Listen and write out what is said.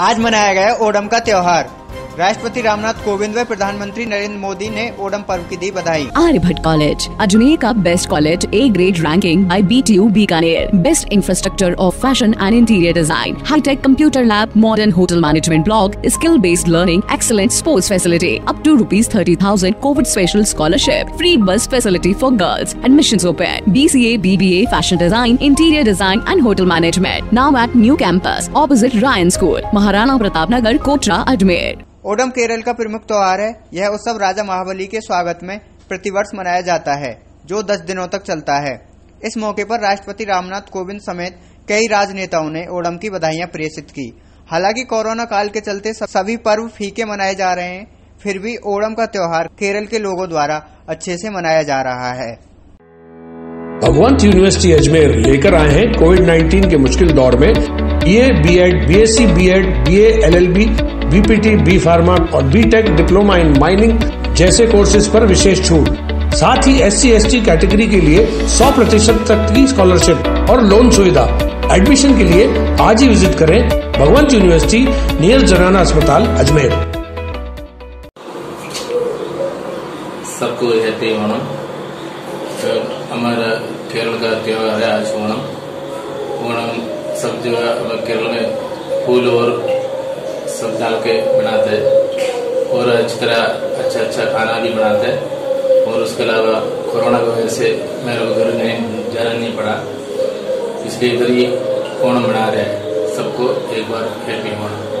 आज मनाया गया ओडम का त्योहार। राष्ट्रपति रामनाथ कोविंद व प्रधानमंत्री नरेंद्र मोदी ने ओणम पर्व की दी बधाई। Aryabhat कॉलेज, अजमेर का best college A grade ranking by BTU Bikaner. Best infrastructure of fashion and interior design hitech computer lab modern hotel management block skill based learning excellent sports facility up to rupees thirty thousand covid special scholarship free bus facility for girls admission open BCA BBA fashion design interior design and hotel management now at new campus opposite Ryan school Maharana Pratap Nagar Kotra Ajmer Onam Kerala का प्रमुख त्योहार है। यह उत्सव राजा महाबली के स्वागत में प्रतिवर्ष मनाया जाता है जो 10 दिनों तक चलता है। इस मौके पर राष्ट्रपति रामनाथ कोविंद समेत कई राजनेताओं ने ओणम की बधाइयाँ प्रेषित की। हालाँकि कोरोना काल के चलते सभी पर्व फीके मनाए जा रहे हैं फिर भी ओणम का त्योहार केरल के लोगों द्वारा अच्छे से मनाया जा रहा है। भगवंत यूनिवर्सिटी अजमेर लेकर आए हैं कोविड 19 के मुश्किल दौर में। B Ed B S C B Ed B L L LLB, BPT, B pharma और बीटेक डिप्लोमा इन माइनिंग जैसे कोर्सेज पर विशेष छूट। साथ ही एस सी कैटेगरी के लिए 100 प्रतिशत तक की स्कॉलरशिप और लोन सुविधा। एडमिशन के लिए आज ही विज़िट करें भगवंत यूनिवर्सिटी नियर जनाना अस्पताल अजमेर सबको हैप्पी ओणम तो हमारा केरल का त्यौहार है आज ओणम ओणम सब जगह केरल में फूल और सब डाल के बनाते हैं। और अच्छी तरह अच्छा अच्छा खाना भी बनाते हैं। और उसके अलावा कोरोना की वजह से मेरे को घर नहीं जाना नहीं पड़ा। इसलिए इधर ही कौन बना रहे हैं? सबको एक बार हैप्पी ओणम